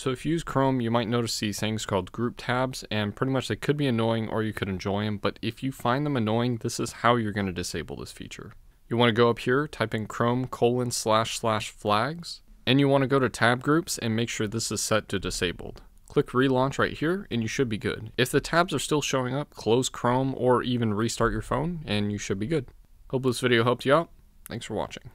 So if you use Chrome, you might notice these things called group tabs, and pretty much they could be annoying or you could enjoy them, but if you find them annoying, this is how you're going to disable this feature. You want to go up here, type in chrome colon slash slash flags, and you want to go to tab groups and make sure this is set to disabled. Click relaunch right here and you should be good. If the tabs are still showing up, close Chrome or even restart your phone and you should be good. Hope this video helped you out. Thanks for watching.